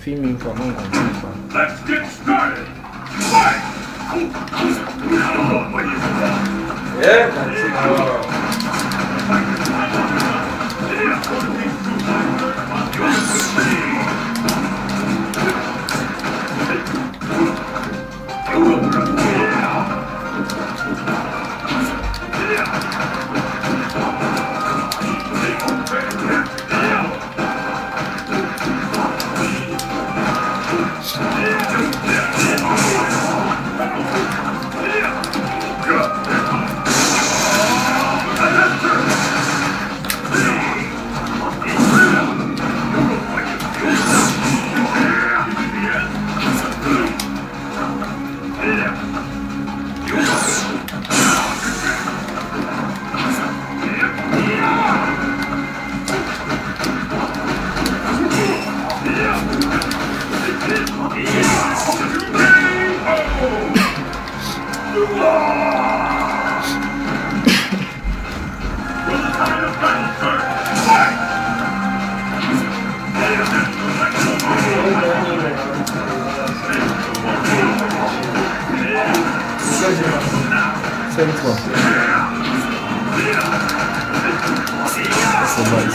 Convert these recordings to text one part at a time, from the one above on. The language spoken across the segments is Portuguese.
for me. Let's get started! Fight! Yeah, that's it.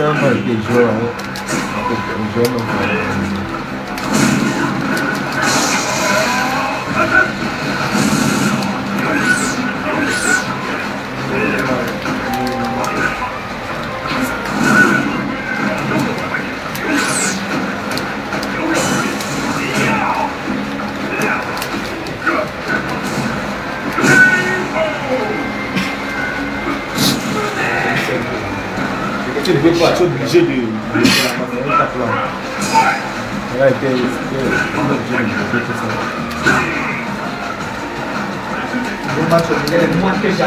天问地知我恩不可能 tu ne veux pas, tu es obligé de. Là, était, moins il a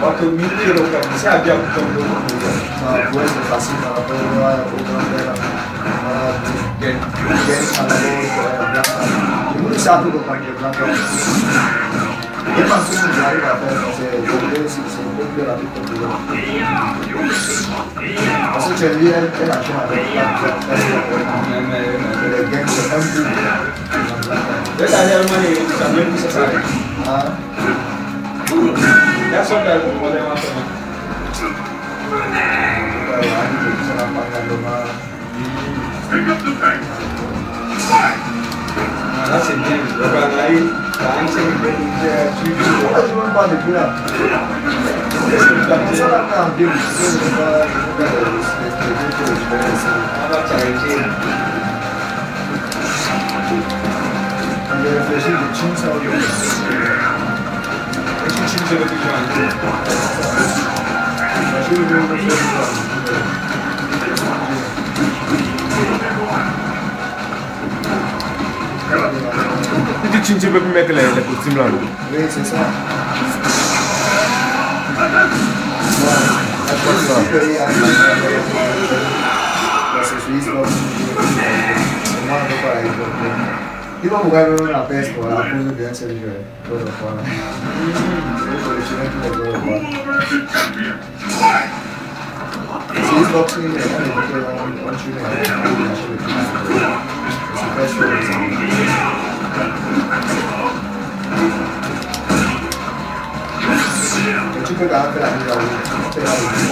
Quanto me tirou pra mim, sabe? É o que eu Uma coisa fascinadora, outra era. Quem falou, e muito chato do Paquete Branco. Eu passei um diário da terra, você vê se você não pode ver a vida do Você tinha ali, era chamada de Paquete Branco. Ele é gangue, é um Just ada money, submit sambil society. Uh, ya what I want to say. Pick up the bank. Why? That's a name. Baba Nai, the answer cuma very clear. an der Fläche den Shinzau die Echten Shinzau ich an. Schöne Bildung auf jeden Fall. ఇది చించి పెప్పి మేకలే అంటే కుర్చీలో వేసేసా Das ist wie es läuft. Normal dabei. C'est ça. Io magari non la pesco, la pure di essere cioè, quello qua. Io riuscirei a quello qua. Se Xbox è perché non ci vede, non ci vede. Si pesca Eu tinha pegado pela minha pela Você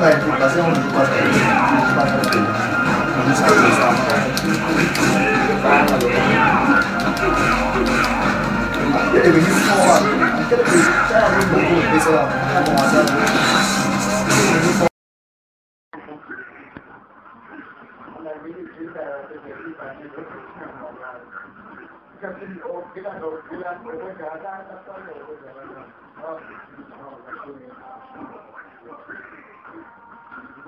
la implicación de Ya te viniste como va, ya te viniste,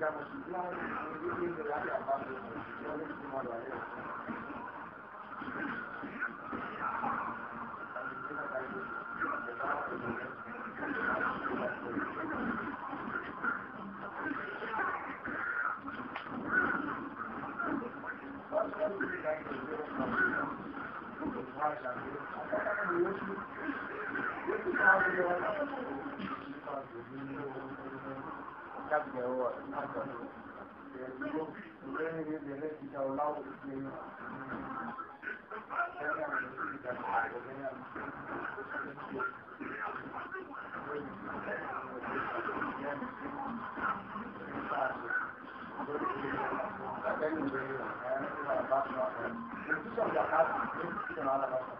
Gracias. ele deles fica ao lado do clima. Gracias.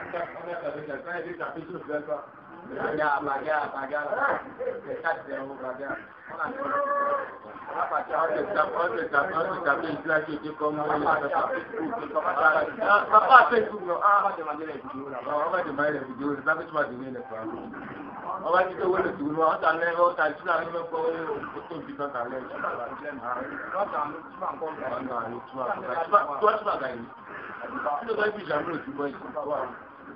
Até a cabeça de trás, ele está pedindo o Bàjá bàjá bàjá ṣàtẹ̀wò bàjá. Ọ̀sẹ̀ tàbí ọ̀sẹ̀ tàbí ìdúrà ṣe ti kọ́ mọ́ ilé ìjọba. Bàbá àti ìdúró náà, ọ̀bàdì máa délẹ̀ ìdúró náà. Ọ̀bàdì máa délẹ̀ ìdúró náà, lábẹ́ tí wàá délé ilẹ̀ fún wa. Ọba ti tẹ̀wé lè tìwé wọn, ọ̀tà lẹ́rọ, ọ̀tà ìtura ní mẹ́kọ́ tó bí kan kà lẹ́yìn. Ọ̀tà ló túmọ̀ nǹkan